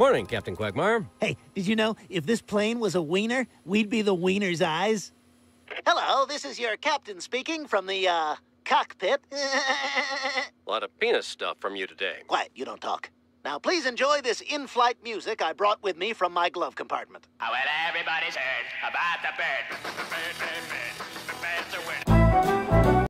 Morning, Captain Quagmire. Hey, did you know if this plane was a wiener, we'd be the wiener's eyes? Hello, this is your captain speaking from the, uh, cockpit. A lot of penis stuff from you today. Quiet, you don't talk. Now, please enjoy this in flight music I brought with me from my glove compartment. Oh, well, everybody's heard about the bird. Bird, bird,